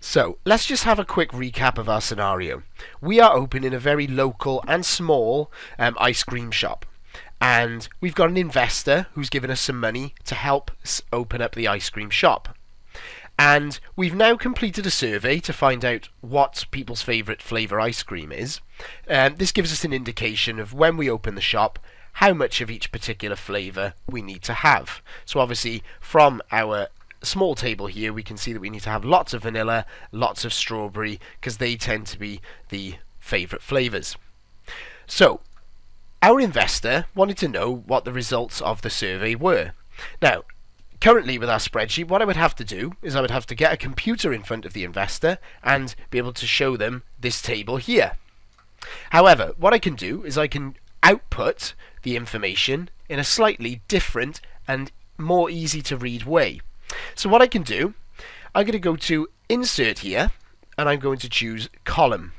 So let's just have a quick recap of our scenario. We are opening a very local and small um, ice cream shop and we've got an investor who's given us some money to help open up the ice cream shop. And we've now completed a survey to find out what people's favourite flavour ice cream is. Um, this gives us an indication of when we open the shop, how much of each particular flavour we need to have. So obviously from our small table here we can see that we need to have lots of vanilla, lots of strawberry, because they tend to be the favourite flavours. So our investor wanted to know what the results of the survey were. Now, currently with our spreadsheet, what I would have to do is I would have to get a computer in front of the investor and be able to show them this table here. However, what I can do is I can output the information in a slightly different and more easy to read way. So what I can do, I'm going to go to insert here and I'm going to choose column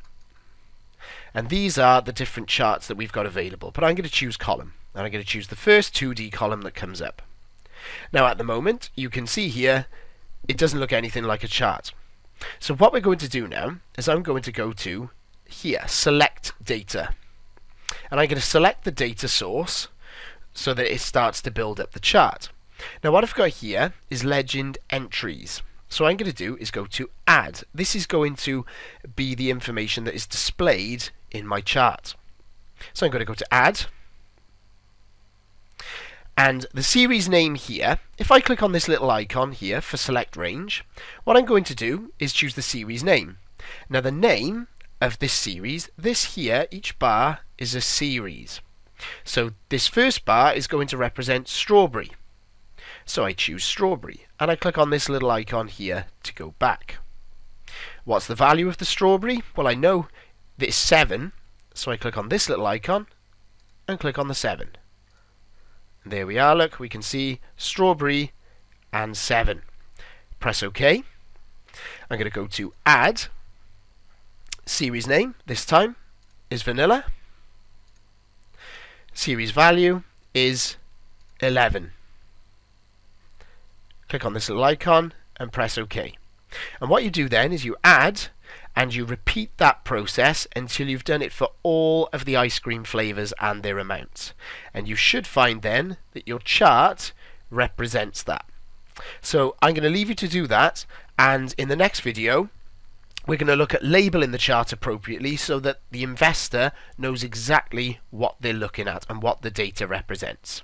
and these are the different charts that we've got available. But I'm going to choose column. And I'm going to choose the first 2D column that comes up. Now at the moment, you can see here, it doesn't look anything like a chart. So what we're going to do now is I'm going to go to here, select data. And I'm going to select the data source so that it starts to build up the chart. Now what I've got here is legend entries. So what I'm going to do is go to add. This is going to be the information that is displayed in my chart. So I'm going to go to add. And the series name here, if I click on this little icon here for select range, what I'm going to do is choose the series name. Now the name of this series, this here, each bar is a series. So this first bar is going to represent strawberry. So I choose strawberry and I click on this little icon here to go back. What's the value of the strawberry? Well I know it's 7 so I click on this little icon and click on the 7. And there we are, look, we can see strawberry and 7. Press OK. I'm going to go to add. Series name, this time, is vanilla. Series value is 11. Click on this little icon and press OK. And what you do then is you add and you repeat that process until you've done it for all of the ice cream flavors and their amounts. And you should find then that your chart represents that. So I'm going to leave you to do that and in the next video we're going to look at labeling the chart appropriately so that the investor knows exactly what they're looking at and what the data represents.